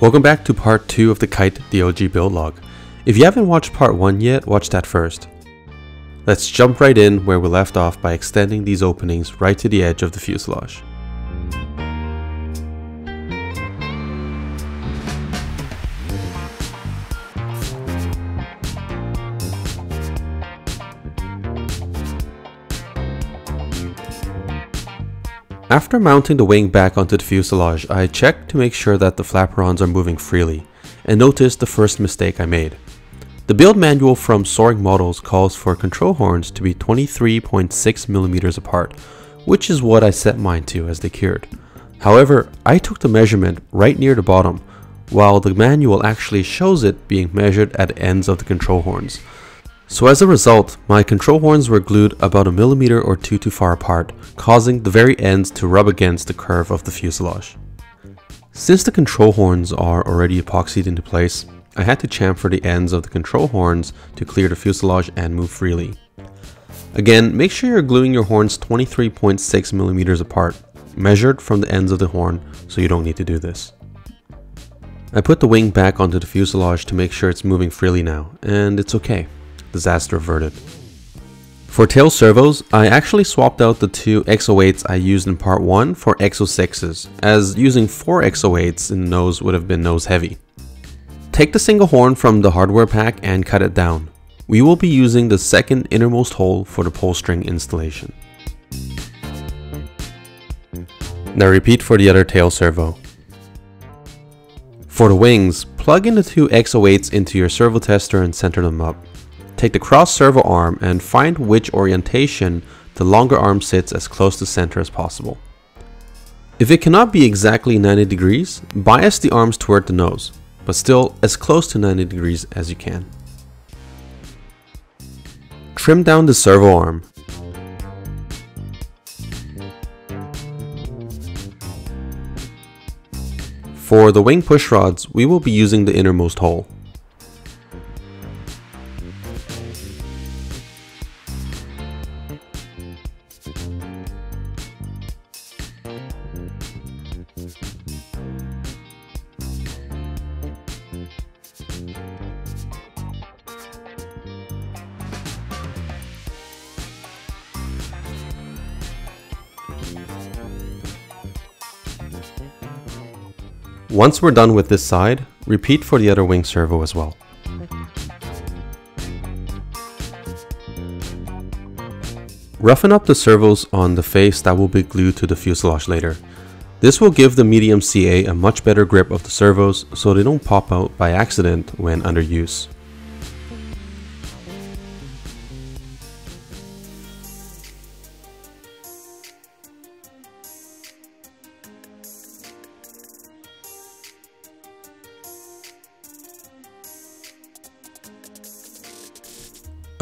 Welcome back to part 2 of the Kite DLG build log. If you haven't watched part 1 yet, watch that first. Let's jump right in where we left off by extending these openings right to the edge of the fuselage. After mounting the wing back onto the fuselage, I checked to make sure that the flaperons are moving freely, and noticed the first mistake I made. The build manual from Soaring Models calls for control horns to be 23.6mm apart, which is what I set mine to as they cured. However, I took the measurement right near the bottom, while the manual actually shows it being measured at the ends of the control horns, so as a result, my control horns were glued about a millimeter or two too far apart, causing the very ends to rub against the curve of the fuselage. Since the control horns are already epoxied into place, I had to chamfer the ends of the control horns to clear the fuselage and move freely. Again, make sure you're gluing your horns 23.6 millimeters apart, measured from the ends of the horn, so you don't need to do this. I put the wing back onto the fuselage to make sure it's moving freely now, and it's okay disaster averted. For tail servos, I actually swapped out the two X08s I used in part 1 for X06s, as using 4 X08s in the nose would have been nose heavy. Take the single horn from the hardware pack and cut it down. We will be using the second innermost hole for the pull string installation. Now repeat for the other tail servo. For the wings, plug in the two X08s into your servo tester and center them up. Take the cross servo arm and find which orientation the longer arm sits as close to center as possible. If it cannot be exactly 90 degrees, bias the arms toward the nose, but still as close to 90 degrees as you can. Trim down the servo arm. For the wing push rods, we will be using the innermost hole. Once we're done with this side, repeat for the other wing servo as well. Roughen up the servos on the face that will be glued to the fuselage later. This will give the medium CA a much better grip of the servos so they don't pop out by accident when under use.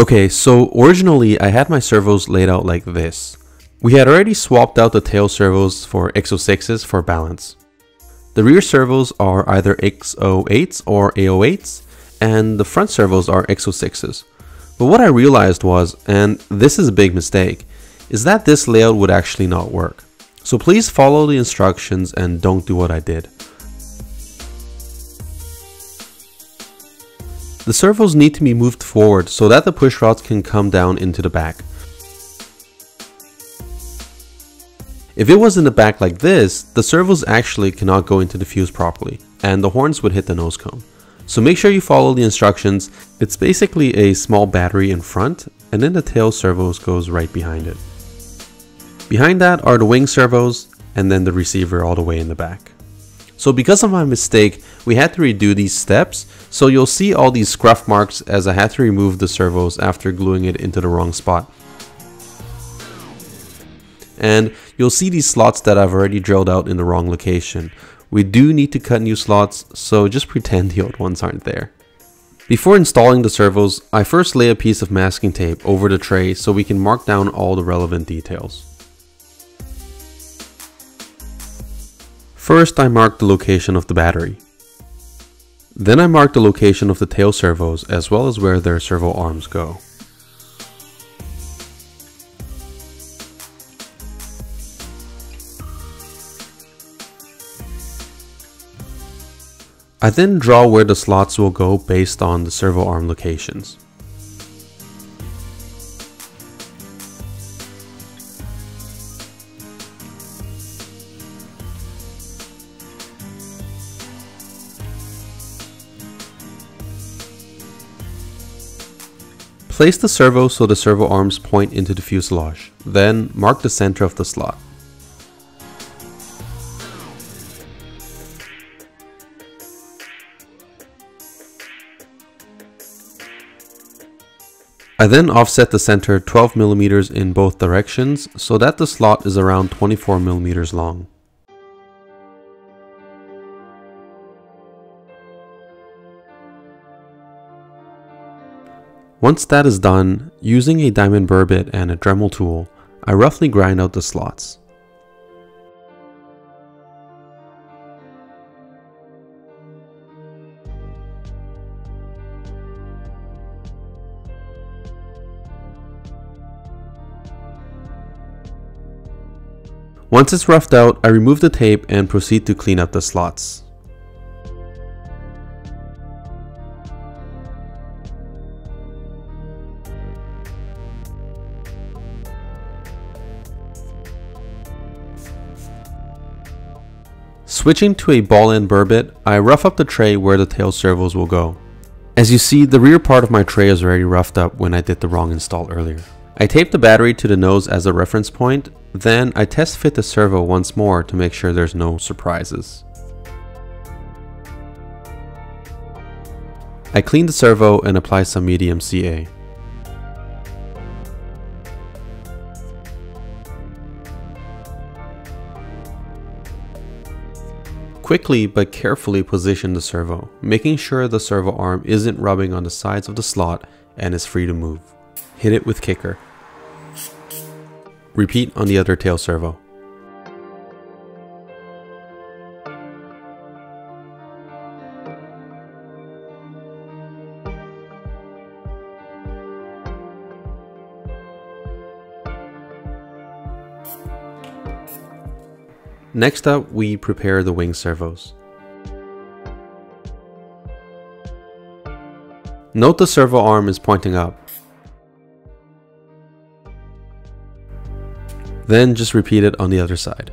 Okay, so originally I had my servos laid out like this. We had already swapped out the tail servos for X06s for balance. The rear servos are either X08s or A08s, and the front servos are X06s. But what I realized was, and this is a big mistake, is that this layout would actually not work. So please follow the instructions and don't do what I did. The servos need to be moved forward so that the push rods can come down into the back. If it was in the back like this, the servos actually cannot go into the fuse properly, and the horns would hit the nose cone. So make sure you follow the instructions. It's basically a small battery in front, and then the tail servos goes right behind it. Behind that are the wing servos, and then the receiver all the way in the back. So because of my mistake, we had to redo these steps, so you'll see all these scruff marks as I had to remove the servos after gluing it into the wrong spot. And you'll see these slots that I've already drilled out in the wrong location. We do need to cut new slots, so just pretend the old ones aren't there. Before installing the servos, I first lay a piece of masking tape over the tray so we can mark down all the relevant details. First I mark the location of the battery. Then I mark the location of the tail servos as well as where their servo arms go. I then draw where the slots will go based on the servo arm locations. Place the servo so the servo arms point into the fuselage, then mark the center of the slot. I then offset the center 12mm in both directions so that the slot is around 24mm long. Once that is done, using a diamond burr bit and a Dremel tool, I roughly grind out the slots. Once it's roughed out, I remove the tape and proceed to clean up the slots. Switching to a ball end burr bit, I rough up the tray where the tail servos will go. As you see, the rear part of my tray is already roughed up when I did the wrong install earlier. I tape the battery to the nose as a reference point, then I test fit the servo once more to make sure there's no surprises. I clean the servo and apply some medium CA. Quickly but carefully position the servo, making sure the servo arm isn't rubbing on the sides of the slot and is free to move. Hit it with kicker. Repeat on the other tail servo. Next up, we prepare the wing servos. Note the servo arm is pointing up. Then just repeat it on the other side.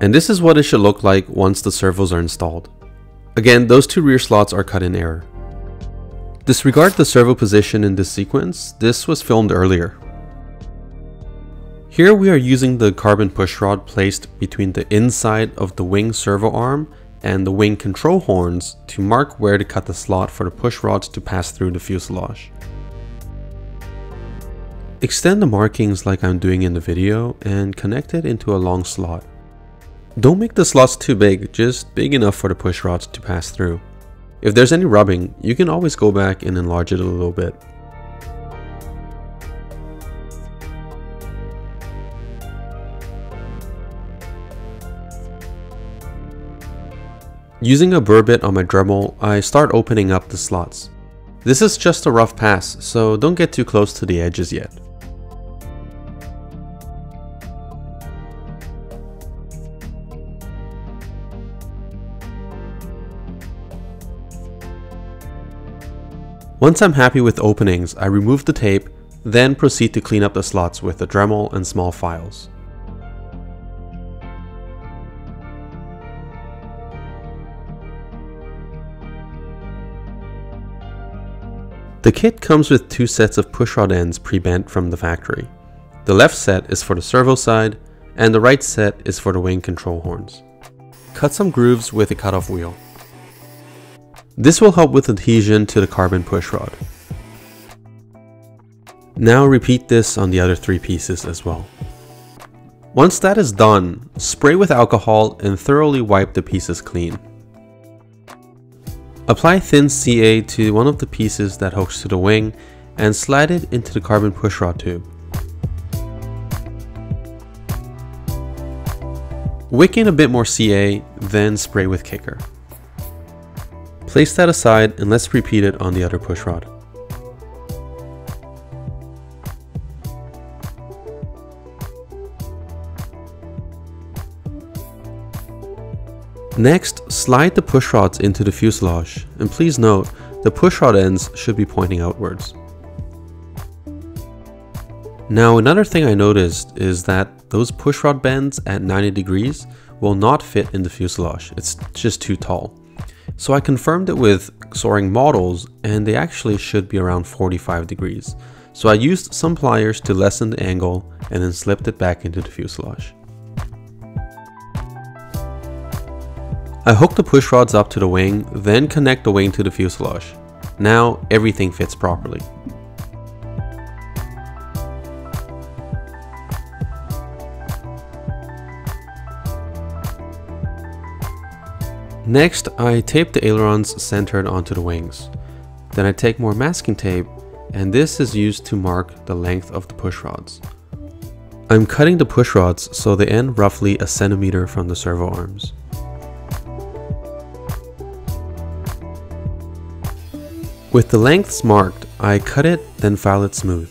And this is what it should look like once the servos are installed. Again, those two rear slots are cut in error. Disregard the servo position in this sequence, this was filmed earlier. Here we are using the carbon push rod placed between the inside of the wing servo arm and the wing control horns to mark where to cut the slot for the push rods to pass through the fuselage. Extend the markings like I'm doing in the video and connect it into a long slot. Don't make the slots too big, just big enough for the push rods to pass through. If there's any rubbing, you can always go back and enlarge it a little bit. Using a burr bit on my Dremel, I start opening up the slots. This is just a rough pass, so don't get too close to the edges yet. Once I'm happy with openings, I remove the tape, then proceed to clean up the slots with a Dremel and small files. The kit comes with two sets of pushrod ends pre-bent from the factory. The left set is for the servo side, and the right set is for the wing control horns. Cut some grooves with a cutoff wheel. This will help with adhesion to the carbon pushrod. Now repeat this on the other three pieces as well. Once that is done, spray with alcohol and thoroughly wipe the pieces clean. Apply thin CA to one of the pieces that hooks to the wing and slide it into the carbon pushrod tube. Wick in a bit more CA, then spray with kicker. Place that aside and let's repeat it on the other pushrod. Next, slide the push rods into the fuselage, and please note, the push rod ends should be pointing outwards. Now another thing I noticed is that those push rod bends at 90 degrees will not fit in the fuselage, it's just too tall. So I confirmed it with soaring models and they actually should be around 45 degrees. So I used some pliers to lessen the angle and then slipped it back into the fuselage. I hook the push rods up to the wing, then connect the wing to the fuselage. Now everything fits properly. Next, I tape the ailerons centered onto the wings. Then I take more masking tape, and this is used to mark the length of the push rods. I'm cutting the push rods so they end roughly a centimeter from the servo arms. With the lengths marked, I cut it, then file it smooth.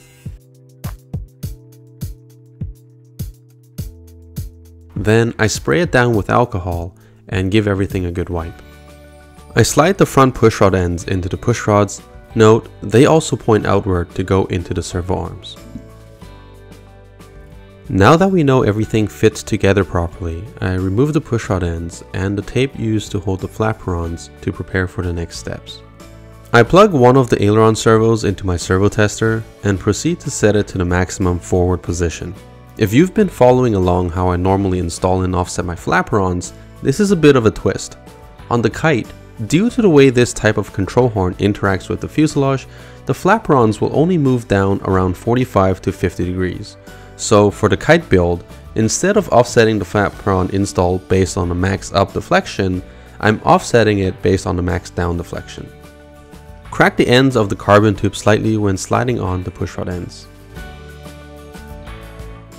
Then I spray it down with alcohol and give everything a good wipe. I slide the front pushrod ends into the pushrods. Note, they also point outward to go into the servo arms. Now that we know everything fits together properly, I remove the pushrod ends and the tape used to hold the flaperons to prepare for the next steps. I plug one of the aileron servos into my servo tester and proceed to set it to the maximum forward position. If you've been following along how I normally install and offset my flaperons, this is a bit of a twist. On the kite, due to the way this type of control horn interacts with the fuselage, the flaperons will only move down around 45 to 50 degrees. So for the kite build, instead of offsetting the flaperon install based on the max up deflection, I'm offsetting it based on the max down deflection. Crack the ends of the carbon tube slightly when sliding on the pushrod ends.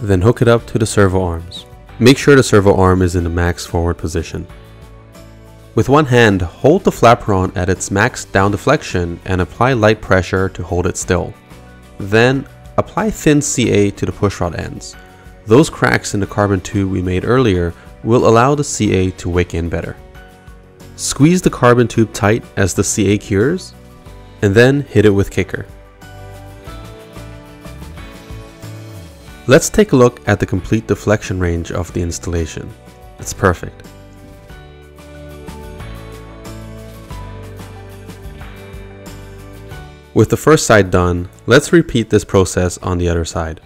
Then hook it up to the servo arms. Make sure the servo arm is in the max forward position. With one hand, hold the flaperon at its max down deflection and apply light pressure to hold it still. Then, apply thin CA to the pushrod ends. Those cracks in the carbon tube we made earlier will allow the CA to wick in better. Squeeze the carbon tube tight as the CA cures, and then hit it with kicker. Let's take a look at the complete deflection range of the installation. It's perfect. With the first side done, let's repeat this process on the other side.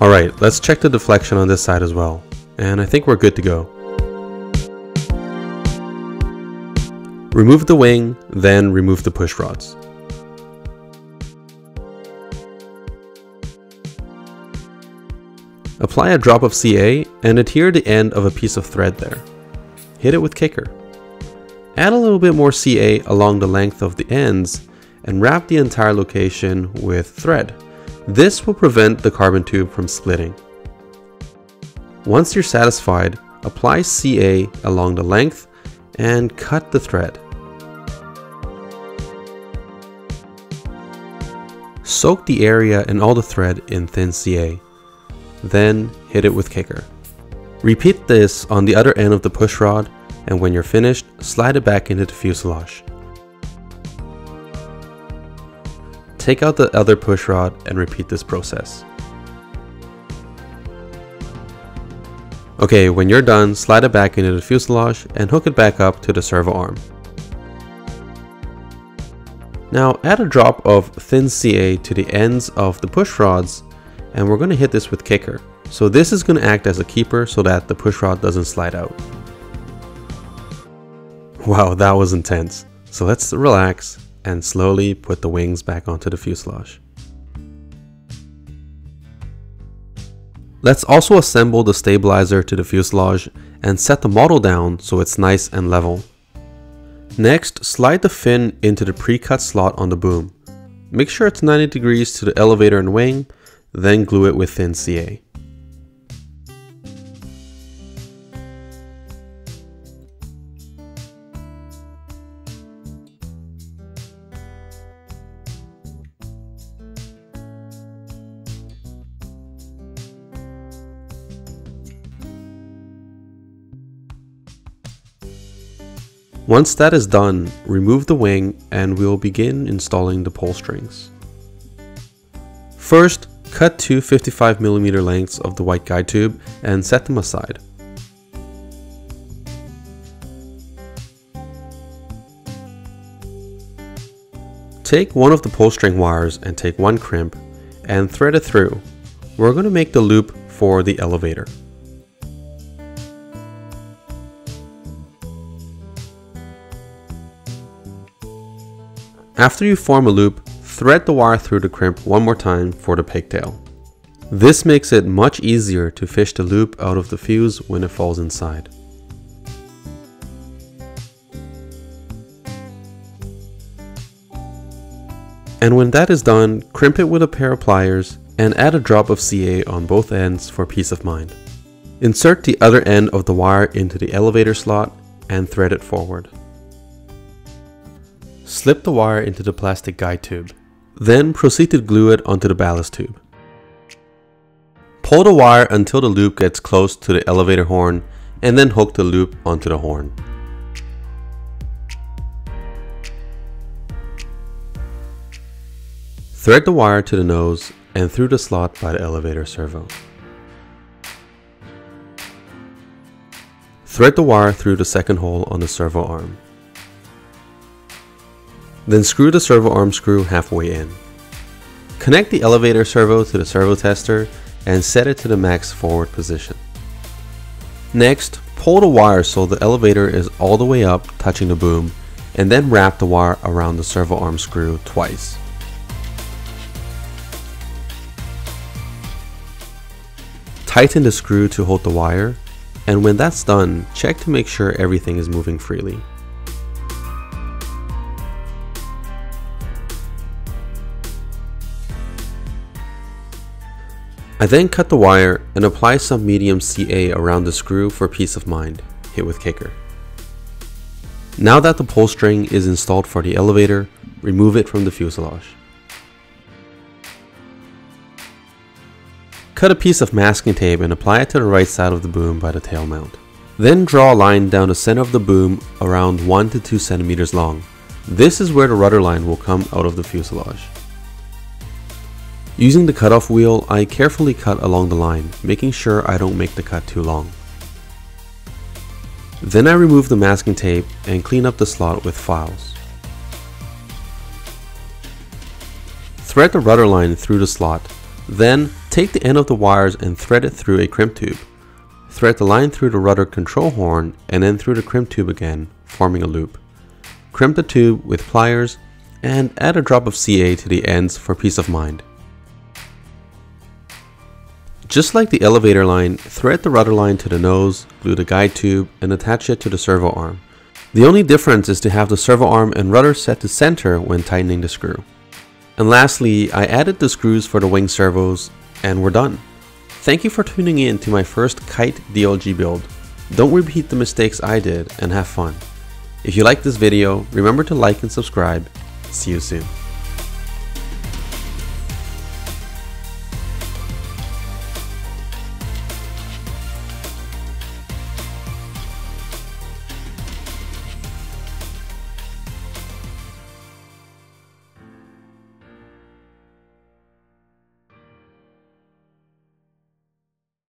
Alright, let's check the deflection on this side as well. And I think we're good to go. Remove the wing, then remove the push rods. Apply a drop of CA and adhere the end of a piece of thread there. Hit it with kicker. Add a little bit more CA along the length of the ends and wrap the entire location with thread. This will prevent the carbon tube from splitting. Once you're satisfied, apply CA along the length and cut the thread. Soak the area and all the thread in thin CA. Then hit it with kicker. Repeat this on the other end of the push rod and when you're finished, slide it back into the fuselage. Take out the other push rod and repeat this process. Okay, when you're done, slide it back into the fuselage and hook it back up to the servo arm. Now add a drop of thin CA to the ends of the push rods and we're going to hit this with kicker. So this is going to act as a keeper so that the push rod doesn't slide out. Wow, that was intense. So let's relax and slowly put the wings back onto the fuselage. Let's also assemble the stabilizer to the fuselage and set the model down so it's nice and level. Next, slide the fin into the pre-cut slot on the boom. Make sure it's 90 degrees to the elevator and wing, then glue it with thin CA. Once that is done, remove the wing and we will begin installing the pull strings. First, cut two 55mm lengths of the white guide tube and set them aside. Take one of the pull string wires and take one crimp and thread it through. We're going to make the loop for the elevator. After you form a loop, thread the wire through the crimp one more time for the pigtail. This makes it much easier to fish the loop out of the fuse when it falls inside. And when that is done, crimp it with a pair of pliers and add a drop of CA on both ends for peace of mind. Insert the other end of the wire into the elevator slot and thread it forward. Slip the wire into the plastic guide tube. Then proceed to glue it onto the ballast tube. Pull the wire until the loop gets close to the elevator horn and then hook the loop onto the horn. Thread the wire to the nose and through the slot by the elevator servo. Thread the wire through the second hole on the servo arm. Then screw the servo arm screw halfway in. Connect the elevator servo to the servo tester and set it to the max forward position. Next, pull the wire so the elevator is all the way up touching the boom and then wrap the wire around the servo arm screw twice. Tighten the screw to hold the wire and when that's done, check to make sure everything is moving freely. I then cut the wire and apply some medium CA around the screw for peace of mind, hit with kicker. Now that the pull string is installed for the elevator, remove it from the fuselage. Cut a piece of masking tape and apply it to the right side of the boom by the tail mount. Then draw a line down the center of the boom around 1 to 2 centimeters long. This is where the rudder line will come out of the fuselage. Using the cutoff wheel, I carefully cut along the line, making sure I don't make the cut too long. Then I remove the masking tape and clean up the slot with files. Thread the rudder line through the slot, then take the end of the wires and thread it through a crimp tube. Thread the line through the rudder control horn and then through the crimp tube again, forming a loop. Crimp the tube with pliers and add a drop of CA to the ends for peace of mind. Just like the elevator line, thread the rudder line to the nose, glue the guide tube, and attach it to the servo arm. The only difference is to have the servo arm and rudder set to center when tightening the screw. And lastly, I added the screws for the wing servos, and we're done. Thank you for tuning in to my first kite DLG build. Don't repeat the mistakes I did, and have fun. If you liked this video, remember to like and subscribe. See you soon.